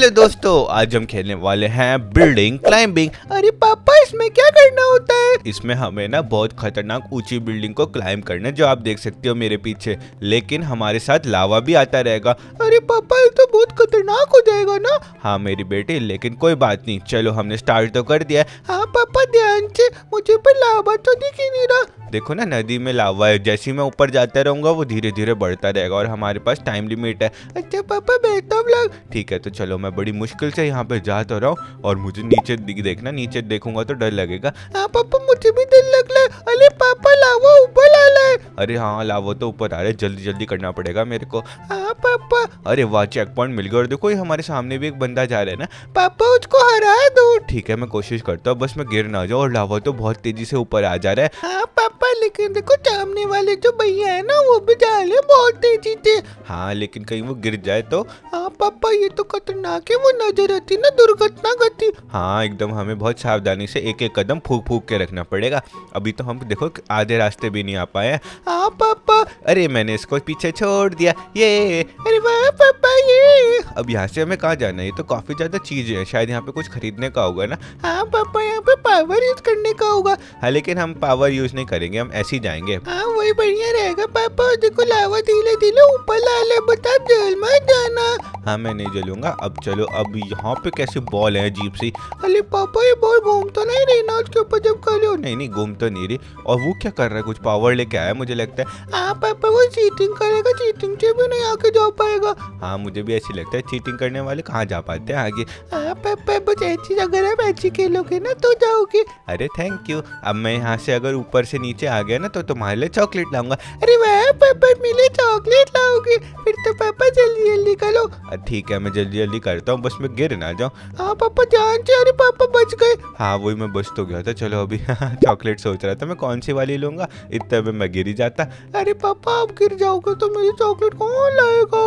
Hello दोस्तों, आज हम खेलने वाले हैं बिल्डिंग क्लाइंबिंग अरे पापा, इसमें क्या करना होता है? इसमें हमें ना बहुत खतरनाक ऊँची बिल्डिंग को क्लाइंब करना है, जो आप देख सकते हो मेरे पीछे। लेकिन हमारे साथ लावा भी आता रहेगा। अरे पापा तो बहुत खतरनाक हो जाएगा ना। हाँ मेरी बेटी, लेकिन कोई बात नहीं। चलो, हमने स्टार्ट तो कर दिया है। पापा, ध्यान से, मुझे पर लावा तो दिख ही नहीं रहा। देखो ना, नदी में लावा है, जैसे ही मैं ऊपर जाता रहूँगा, वो धीरे धीरे बढ़ता रहेगा और हमारे पास टाइम लिमिट है। अच्छा पापा बेहतर ठीक है तो चलो, मैं बड़ी मुश्किल से यहाँ पे जा तो रहा हूँ और मुझे नीचे देखना, नीचे देखूँगा तो डर लगेगा। हाँ पापा, मुझे भी डर लग रहा है। अरे, पापा लावा ऊपर आ रहा है। अरे हाँ लावा तो ऊपर आ रहा है। जल्दी जल्दी करना पड़ेगा मेरे को। हाँ पापा। अरे, वाह चेक पॉइंट मिल गया। और देखो, ये हमारे सामने भी एक बंदा जा रहा है ना। पापा, उसको हरा दो। ठीक है, मैं कोशिश करता हूँ, बस मैं गिर ना जाऊँ और लावा तो बहुत तेज़ी से ऊपर आ जा रहा है। हाँ पापा, लेकिन देखो, सामने वाले जो भैया है ना, वो भी जा रहे बहुत तेज़ी से। हाँ लेकिन कहीं वो गिर जाए तो। हाँ पापा, ये तो खतरनाक है वो नज़र आती ना दुर्घटना घटी हाँ एकदम हमें बहुत सावधानी से एक एक कदम फूक फूक के रखना पड़ेगा। अभी तो हम देखो आधे रास्ते भी नहीं आ पाए हाँ। पापा अरे मैंने इसको पीछे छोड़ दिया, ये, अरे वाह, पापा, ये। अब यहाँ से हमें कहाँ जाना है? ये तो काफ़ी ज़्यादा चीज़ें हैं, शायद यहाँ पे कुछ खरीदने का होगा ना? हाँ पापा, यहाँ पे पावर यूज़ करने का होगा। हाँ लेकिन हम पावर यूज़ नहीं करेंगे, हम ऐसे ही जाएँगे। हाँ वही बढ़िया रहेगा, पापा देखो लावा, धीरे धीरे ऊपर लाले बता, जल मत जाना। हाँ मैं नहीं जलूँगा, अब चलो, अब यहाँ पे कैसे बॉल है अजीब सी? अरे पापा, ये बॉल घूम तो नहीं रही ना, उसके ऊपर जब कर लो नहीं नहीं, घूम तो नहीं रही। और वो क्या कर रहा है? कुछ पावर लेके आया मुझे लगता है हाँ पापा वो चीटिंग करेगा चीटिंग से भी नहीं आके जा पाएगा। हाँ मुझे भी ऐसी लगता है चीटिंग करने वाले कहाँ जा पाते हैं आगे? हाँ पापा बस ऐसी अगर आप ऐसी खेलोगे ना तो जाओगे। अरे थैंक यू अब मैं यहाँ से अगर ऊपर से नीचे आ गया ना तो तुम्हारे लिए चॉकलेट लाऊँगा। अरे वाह पापा मिले चॉकलेट लाओगे। फिर तो पापा जल्दी जल्दी करो। ठीक है मैं जल्दी जल्दी करता हूँ बस मैं गिर ना जाऊँ। हाँ पापा जान से अरे पापा बच गए। हाँ वही मैं बच तो गया था चलो अभी चॉकलेट सोच रहा था मैं कौन सी वाली लूँगा? इतने में मैं गिर ही जाता। अरे पापा आप गिर जाओगे तो मेरी चॉकलेट कौन लाएगा?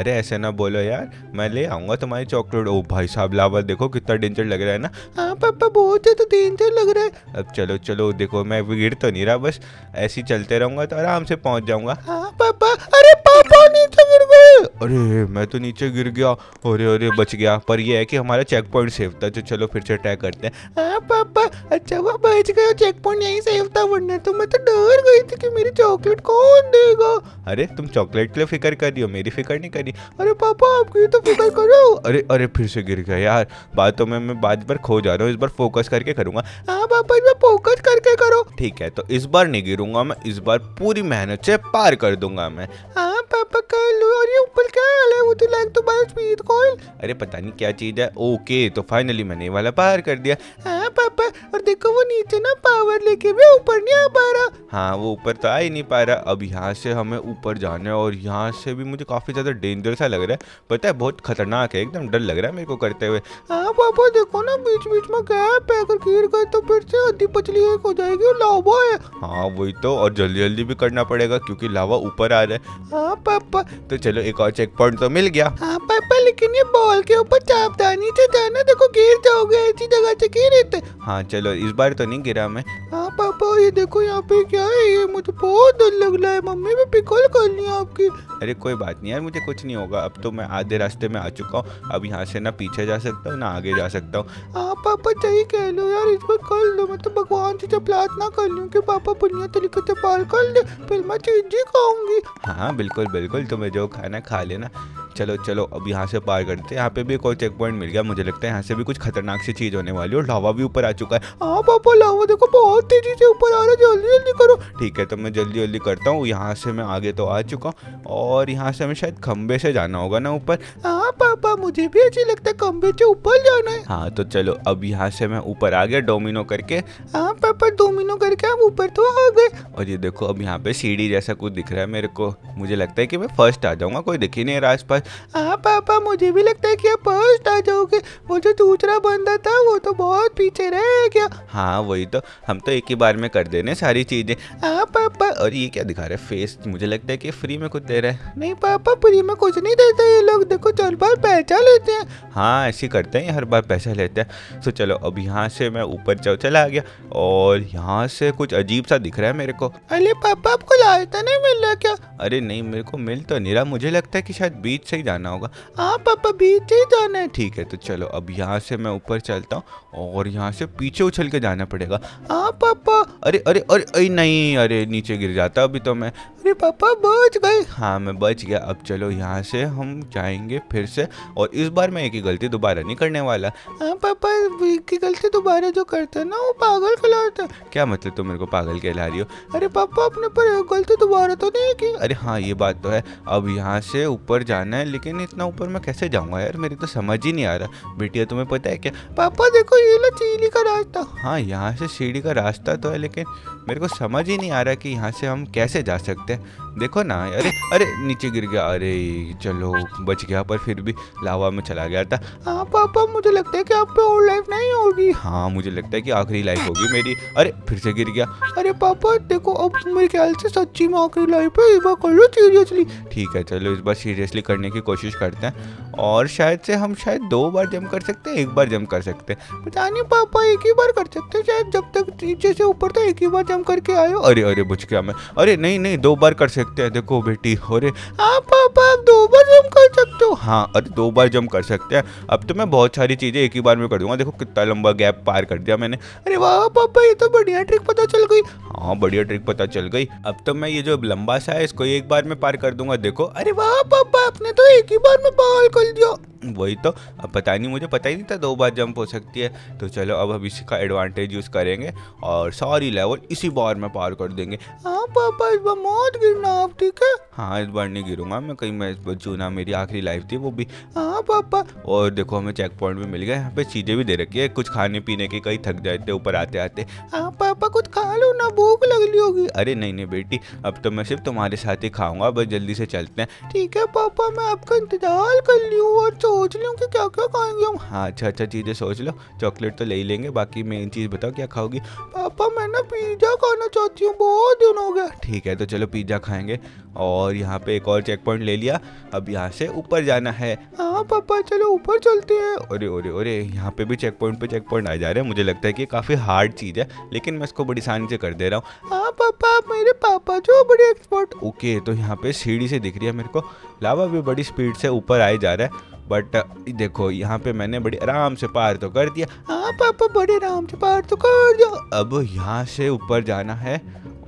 अरे ऐसे ना बोलो यार मैं ले आऊँगा तुम्हारी चॉकलेट ओ भाई साहब लावा देखो कितना डेंजर लग रहा है ना। हाँ पापा बहुत ज़्यादा तो डेंजर लग रहा है। अब चलो चलो देखो मैं गिर तो नहीं रहा बस ऐसे ही चलते रहूँगा तो आराम से पहुँच जाऊँगा। हाँ पापा अरे पापा नीचे गिर गए। अरे, मैं तो नीचे गिर गया। अरे अरे, बच गया। पर ये है कि हमारा चेक पॉइंट सेफ़ था तो चलो फिर से अटैक करते हैं। हाँ पापा अच्छा वो बच गया चेक पॉइंट यहीं सेफ़ था, वरना तो मैं तो डर गई थी कि मेरी चॉकलेट कौन देगा? अरे, तुम चॉकलेट के लिए फ़िक्र कर रही हो, मेरी फ़िक्र नहीं करी अरे, पापा आपकी तो फ़िक्र करो। अरे अरे, फिर से गिर गया यार। बातों में, मैं बात पर खो जा रहा हूँ, इस बार फोकस करके करूँगा। हाँ पापा, इस बार फोकस करके करो। ठीक है तो इस बार नहीं गिरूँगा मैं, इस बार पूरी मेहनत से पार कर दूँगा मैं। हाँ पापा कर लो और ये ऊपर क्या हाल है? वो तो लाइक तो बाल स्पीड कॉल अरे पता नहीं क्या चीज़ है। ओके तो फाइनली मैंने ये वाला पार कर दिया। हाँ पापा, और देखो वो नीचे ना पावर लेके भी ऊपर नहीं आ पा रहा। हाँ वो ऊपर तो आ ही नहीं पा रहा। अब यहाँ से हमें ऊपर जाना है और यहाँ से भी मुझे काफ़ी ज़्यादा डेंजर सा लग रहा है। पता है, बहुत खतरनाक है। एकदम डर लग रहा है मेरे को करते हुए। हाँ पापा, देखो ना बीच बीच में गैप है। अगर गिर गए तो फिर से अद्धी पचली एक हो जाएगी और लावा है। हाँ वही तो। और जल्दी जल्दी भी करना पड़ेगा क्योंकि लावा ऊपर आ रहा है। हाँ पापा। तो चलो, एक और चेक पॉइंट तो मिल गया। हाँ पापा लेकिन ये बॉल के ऊपर सावधानी से जाना देखो गिर जाओगे ऐसी जगह से गिरे थे हाँ चलो इस बार तो नहीं गिरा मैं। हाँ पापा ये देखो यहाँ पे क्या है? ये मुझे बहुत डर लग रहा है। मम्मी भी पिकल कर ली आपकी। अरे कोई बात नहीं यार मुझे कुछ नहीं होगा। अब तो मैं आधे रास्ते में आ चुका हूँ। अब यहाँ से ना पीछे जा सकता हूँ ना आगे जा सकता हूँ। हाँ पापा सही कह लो यार इस बार कर लो। मैं तो भगवान से जब प्रार्थना कर लूँ कि पापा बढ़िया तरीके से पार कर ले फिर मैं चीज़ ही खाऊँगी। हाँ बिल्कुल बिल्कुल तुम्हें जो खाना खा लेना। चलो चलो, अब यहाँ से पार करते यहाँ पे भी कोई चेक पॉइंट मिल गया, मुझे लगता है यहाँ से भी कुछ खतरनाक सी चीज़ होने वाली है और लावा भी ऊपर आ चुका है। हाँ पापा लावा देखो, बहुत तेज़ी से ऊपर आ रहा है, जल्दी जल्दी करो। ठीक है तो मैं जल्दी जल्दी करता हूँ। यहाँ से मैं आगे तो आ चुका हूँ और यहाँ से हमें शायद खम्बे से जाना होगा ना ऊपर। हाँ पापा, मुझे भी अच्छी लगता है खम्बे से ऊपर जाना है। हाँ तो चलो, अब यहाँ से मैं ऊपर आ गया डोमिनो करके। हाँ पापा डोमिनो करके हम ऊपर तो आ गए। और ये देखो, अब यहाँ पे सीढ़ी जैसा कुछ दिख रहा है मेरे को। मुझे लगता है कि मैं फ़र्स्ट आ जाऊँगा, कोई दिख ही नहीं रहा आसपास। हाँ पापा, मुझे भी लगता है कि आप फ़र्स्ट आ जाओगे। वो जो दूसरा बंदा था, वो तो बहुत पीछे रह गया। हाँ वही तो हम तो एक ही बार में कर देने सारी चीज़ें। हाँ पापा, और ये क्या दिखा रहे फेस मुझे लगता है कि फ्री में कुछ दे रहे हैं। नहीं पापा फ्री में कुछ नहीं देते ये लोग। देखो, चल बार पैसा लेते हैं। हाँ ऐसे करते हैं हर बार पैसा लेते हैं। तो चलो, अब यहाँ से मैं ऊपर चल, चला गया। और यहाँ से कुछ अजीब सा दिख रहा है मेरे को। अरे पापा आपको रास्ता नहीं मिल रहा क्या? अरे नहीं मेरे को मिल तो नहीं रहा। मुझे लगता है कि शायद बीच से ही जाना होगा। हाँ पापा बीच से ही जाना है। ठीक है तो चलो अब यहाँ से मैं ऊपर चलता हूँ और यहाँ से पीछे उछल के जाना पड़ेगा। हाँ पापा। अरे अरे अरे अरे नहीं अरे नीचे गिर जाता अभी तो मैं। अरे पापा बच गए। हाँ मैं बच गया। अब चलो यहाँ से हम जाएँगे फिर से और इस बार मैं एक ही गलती दोबारा नहीं करने वाला। हाँ पापा एक ही गलती दोबारा जो करता है ना वो पागल कहलाता क्या मतलब तुम मेरे को पागल कहला रही हो? अरे पापा, अपने पर गलती दोबारा तो नहीं की। अरे हाँ ये बात तो है। अब यहाँ से ऊपर जाना है, लेकिन इतना ऊपर मैं कैसे जाऊँगा यार? मेरी तो समझ ही नहीं आ रहा। बेटिया, तुम्हें पता है क्या? पापा, देखो, ये लो सीढ़ी का रास्ता। हाँ यहाँ से सीढ़ी का रास्ता तो है, लेकिन मेरे को समझ ही नहीं आ रहा कि यहाँ से हम कैसे जा सकते हैं। देखो ना, अरे अरे, नीचे गिर गया। अरे, चलो, बच गया, पर फिर भी लावा में चला गया था। हाँ पापा, मुझे लगता है कि आप पे और लाइफ नहीं होगी। हाँ मुझे लगता है कि आखिरी लाइफ होगी मेरी। अरे, फिर से गिर गया। अरे पापा देखो, अब मेरे ख्याल से सच्ची में आखिरी लाइफ है इस बार कर लो सीरियसली ठीक है, चलो इस बार सीरियसली करने की कोशिश करते हैं। और शायद से हम शायद दो बार जम कर सकते हैं, एक बार जम कर सकते हैं। पता नहीं, पापा एक ही बार कर सकते हैं, शायद जब तक नीचे से ऊपर तो एक ही बार जम करके आयो अरे अरे, बुझ गया मैं। अरे, नहीं नहीं, दो बार कर सकते हैं, देखो बेटी, अरे। हाँ पापा, आप दो बार जम कर सकते हो। हाँ अरे, दो बार जम कर सकते हैं। अब तो मैं बहुत सारी चीज़ें एक ही बार में कर दूँगा। देखो, कितना लंबा गैप पार कर दिया मैंने। अरे, वाह, पापा, ये तो बढ़िया ट्रिक पता चल गई। हाँ बढ़िया ट्रिक पता चल गई। अब तो मैं ये जो लंबा सा है, इसको एक बार में पार कर दूँगा। देखो। अरे वाह, पापा, आपने तो एक ही बार में पार कर दिया। वही तो। अब पता नहीं, मुझे पता ही नहीं था दो बार जंप हो सकती है। तो चलो, अब हम इसी का एडवांटेज यूज़ करेंगे और सारी लेवल इसी बार में पार कर देंगे। हाँ पापा, इस बार मौत गिरना आप, ठीक है? हाँ इस बार नहीं गिरूँगा मैं, कहीं मैं इस बार चूना मेरी आखिरी लाइफ थी वो भी। हाँ पापा। और देखो, हमें चेक पॉइंट भी मिल गया। यहाँ पे चीज़ें भी दे रखी है। कुछ खाने पीने की कहीं थक जाते, ऊपर आते आते। हाँ पापा, कुछ खा लो ना, भूख लग रही होगी? अरे नहीं नहीं बेटी, अब तो मैं सिर्फ़ तुम्हारे साथ ही खाऊँगा, बस जल्दी से चलते हैं। ठीक है, पापा, मैं आपका इंतज़ार कर ली हूँ और सोच लूँ कि क्या क्या खाएँगे हम। हाँ अच्छा अच्छा चीज़ें सोच लो, चॉकलेट तो ले ही लेंगे, बाकी मेन चीज़ बताओ क्या खाओगी। पापा, मैं ना पिज़्ज़ा खाना चाहती हूँ, बहुत दिन हो गया। ठीक है तो चलो पिज़्ज़ा खाएँगे। और यहाँ पे एक और चेक पॉइंट ले लिया। अब यहाँ से ऊपर जाना है। हाँ पापा, चलो ऊपर चलते हैं। अरे अरे अरे, यहाँ पे भी चेक पॉइंट पे चेक पॉइंट आ जा रहे हैं। मुझे लगता है कि काफ़ी हार्ड चीज़ है, लेकिन मैं इसको बड़ी आसानी से कर दे रहा हूँ। हाँ पापा, मेरे पापा, जो बड़े एक्सपर्ट ओके तो यहाँ पे सीढ़ी से दिख रही है मेरे को। लावा भी बड़ी स्पीड से ऊपर आए जा रहा है। बट देखो, यहाँ पे मैंने बड़ी आराम से पार तो कर दिया। हाँ पापा, बड़े आराम से पार तो कर दिया। अब यहाँ से ऊपर जाना है।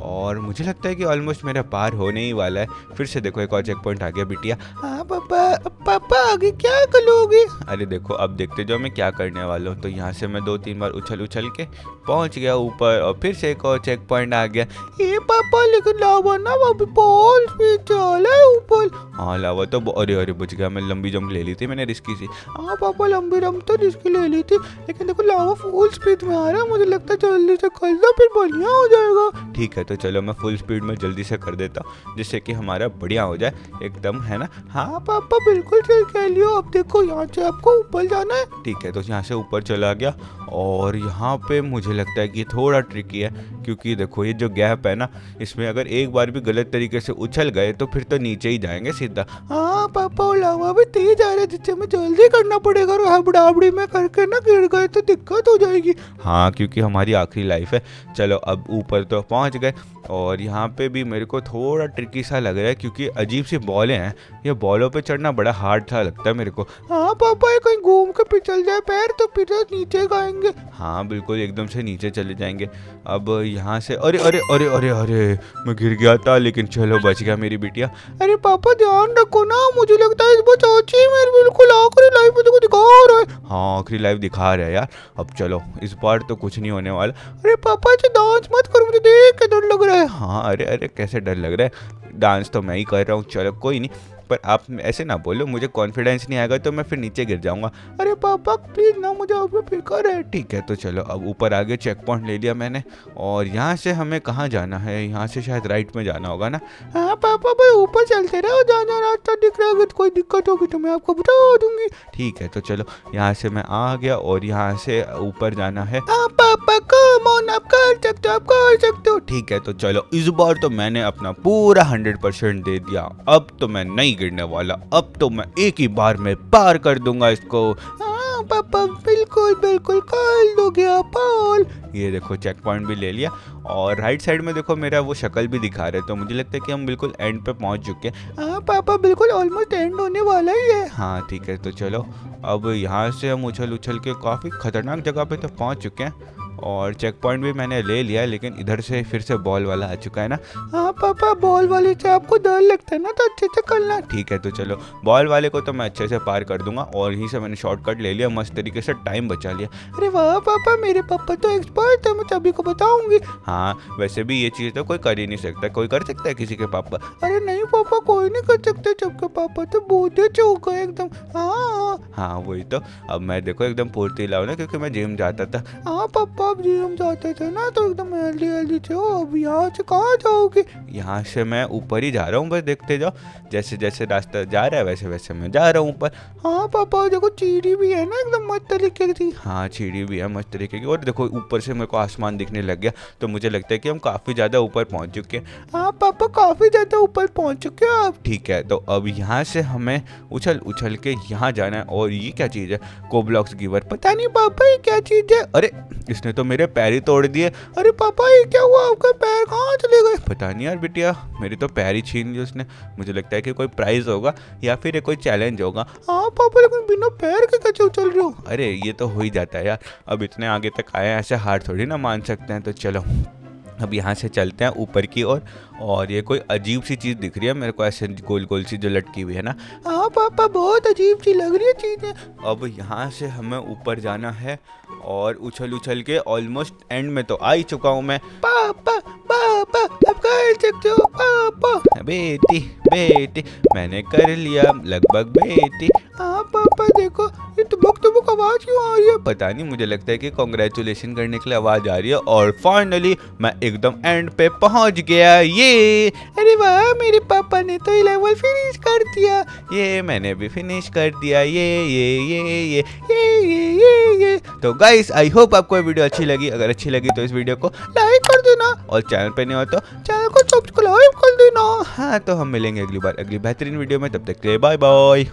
और मुझे लगता है कि ऑलमोस्ट मेरा पार होने ही वाला है। फिर से देखो, एक और चेक पॉइंट आ गया, बिटिया। हाँ पापा पापा, आगे क्या करोगे? अरे देखो, अब देखते जाओ मैं क्या करने वाला हूँ। तो यहाँ से मैं दो तीन बार उछल उछल के पहुँच गया ऊपर और फिर से एक और चेक पॉइंट आ गया। ये पापा, लेकिन लावा ना अभी बहुत स्पीड चला है ऊपर। हाँ लावा तो अरे अरे बुझ गया, मैं लंबी जंप ले ली थी मैंने रिस्की सी। हाँ पापा, लंबी जंप तो रिस्की ले ली थी, लेकिन देखो, लावा फुल स्पीड में आ रहा है, मुझे लगता है जल्दी से कर दो फिर बढ़िया हो जाएगा। ठीक है तो चलो मैं फुल स्पीड में जल्दी से कर देता हूँ, जिससे कि हमारा बढ़िया हो जाए, एकदम, है ना? हाँ पापा, बिल्कुल सही कह लियो अब देखो, यहाँ से आपको ऊपर जाना है। ठीक है तो यहाँ से ऊपर चला गया, और यहाँ पे मुझे लगता है कि थोड़ा ट्रिकी है, क्योंकि देखो, ये जो गैप है ना, इसमें अगर एक बार भी गलत तरीके से उछल गए तो फिर तो नीचे ही जाएँगे सीधा। हाँ पापा लावा भी तेज आ रहा है, जिससे हमें जल्दी करना पड़ेगा, और हबड़ाबड़ी में करके ना गिर गए तो दिक्कत हो जाएगी। हाँ क्योंकि हमारी आखिरी लाइफ है। चलो, अब ऊपर तो पहुँच गए और यहाँ पे भी मेरे को थोड़ा ट्रिकी सा लग रहा है क्योंकि अजीब सी बॉलें हैं। ये बॉलों पे चढ़ना बड़ा हार्ड सा लगता है मेरे को। हाँ पापा कहीं घूम के पिछल जाए, पैर तो फिर नीचे गाएँगे। हाँ बिल्कुल, एकदम से नीचे चले जाएँगे। अब यहाँ से, अरे अरे अरे अरे अरे, मैं गिर गया था, लेकिन चलो, बच गया मेरी बिटिया। अरे, पापा, ध्यान रखो ना, मुझे लगता है इस चाची मेरे बिल्कुल आखिरी लाइफ में तो दिखा रहा है। हाँ आखिरी लाइफ दिखा रहा है यार। अब चलो, इस बार तो कुछ नहीं होने वाला। अरे, पापा, ऐसे डांस मत करो, मुझे देख के डर लग रहा है? हाँ अरे अरे, कैसे डर लग रहा है? डांस तो मैं ही कर रहा हूँ, चलो, कोई नहीं। पर आप ऐसे ना बोलो, मुझे कॉन्फिडेंस नहीं आएगा तो मैं फिर नीचे गिर जाऊँगा। अरे, पापा प्लीज़ ना, मुझे आप फ़िक्र है। ठीक है तो चलो, अब ऊपर आगे चेक पॉइंट ले लिया मैंने। और यहाँ से हमें कहाँ जाना है? यहाँ से शायद राइट में जाना होगा ना? हाँ पापा, भाई, ऊपर चलते रहो जहाँ रास्ता दिख रहा है। कोई दिक्कत होगी तो मैं आपको बता दूँगी। ठीक है तो चलो, यहाँ से मैं आ गया और यहाँ से ऊपर जाना है। हाँ पापा कम ऑन आप कर सकते हो, आप कर सकते हो। ठीक है तो चलो, इस बार तो मैंने अपना पूरा हंड्रेड परसेंट दे दिया। अब तो मैं नहीं गिरने वाला। अब तो मैं एक ही बार में पार कर दूँगा इसको। हाँ पापा, बिल्कुल बिल्कुल, कर दोगे आप ये देखो चेक पॉइंट भी ले लिया। और राइट साइड में देखो, मेरा वो शक्ल भी दिखा रहे तो मुझे लगता है कि हम बिल्कुल एंड पे पहुँच चुके हैं। हाँ पापा, बिल्कुल ऑलमोस्ट एंड होने वाला ही है। हाँ ठीक है तो चलो, अब यहाँ से हम उछल उछल के काफ़ी खतरनाक जगह पे तो पहुँच चुके हैं। और चेक पॉइंट भी मैंने ले लिया लेकिन इधर से फिर से बॉल वाला आ चुका है ना। हाँ पापा बॉल वाले से आपको डर लगता है ना तो अच्छे से करना ठीक है तो चलो बॉल वाले को तो मैं अच्छे से पार कर दूँगा, और यहीं से मैंने शॉर्टकट ले लिया, मस्त तरीके से टाइम बचा लिया। अरे वाह, पापा, मेरे पापा तो एक्सपर्ट है, मैं सभी को बताऊँगी। हाँ वैसे भी ये चीज़ तो कोई कर ही नहीं सकता, कोई कर सकता है किसी के पापा। अरे नहीं, पापा, कोई नहीं कर सकता सबके पापा तो बहुत अच्छे हो एकदम। हाँ हाँ वही तो। अब मैं देखो, एकदम पूर्ति लाऊ ना, क्योंकि मैं जिम जाता था। हाँ पापा आप जिम जाते थे ना तो एकदम हेल्दी हेल्दी थे। हो अब यहाँ से कहाँ जाओगे? यहाँ से मैं ऊपर ही जा रहा हूँ बस देखते जाओ। जैसे जैसे रास्ता जा रहा है वैसे वैसे मैं जा रहा हूँ ऊपर। हाँ पापा देखो चीड़ी भी है ना एकदम मस्त तरीके की। हाँ चीड़ी भी है मस्त तरीके की। और देखो ऊपर से मेरे को आसमान दिखने लग गया तो मुझे लगता है कि हम काफ़ी ज़्यादा ऊपर पहुँच चुके हैं। हाँ पापा काफ़ी ज़्यादा ऊपर पहुँच चुके हैं आप। ठीक है तो अब यहाँ से हमें उछल उछल के यहाँ जाना है। और ये क्या चीज़ है? कोब्लॉक्स गिवर पता नहीं पापा ये क्या चीज़ है? अरे इसने तो मेरे पैर ही तोड़ दिए। अरे पापा, ये क्या हुआ? आपका पैर कहाँ चले गए? पता नहीं यार बिटिया, मेरी तो पैर ही छीन ली उसने। मुझे लगता है कि कोई प्राइज होगा या फिर कोई चैलेंज होगा। हाँ पापा, लेकिन बिना पैर के कैसे उछल रहे हो? अरे ये तो हो ही जाता है यार। अब इतने आगे तक आए ऐसे हार थोड़ी ना मान सकते हैं तो चलो। अब यहाँ से चलते हैं ऊपर की ओर। और ये कोई अजीब सी चीज़ दिख रही है मेरे को, ऐसे गोल गोल सी जो लटकी हुई है ना। हाँ पापा, बहुत अजीब सी लग रही है चीज़ें। अब यहाँ से हमें ऊपर जाना है। और उछल उछल के ऑलमोस्ट एंड में तो आ ही चुका हूँ मैं। पापा पापा, अब कर सकते हो, पापा। बेटी बेटी, मैंने कर लिया, लगभग बेटी। हाँ पापा देखो ये तुबक आवाज़ क्यों आ रही है? पता नहीं, मुझे लगता है कि कॉन्ग्रेचुलेशन करने के लिए आवाज़ आ रही है और फाइनली मैं एकदम एंड पे पहुँच गया। ये, अरे वाह, मेरे पापा ने तो लेवल फिनिश कर दिया। ये, मैंने भी फिनिश कर दिया। ये ये ये ये ये ये ये ये। तो गाइस आई होप आपको ये वीडियो अच्छी लगी। अगर अच्छी लगी तो इस वीडियो को लाइक कर देना और चैनल पे नहीं हो तो चैनल को सब्सक्राइब कर देना। हाँ तो हम मिलेंगे अगली बार, अगली बेहतरीन वीडियो में। तब तक के लिए बाय बाय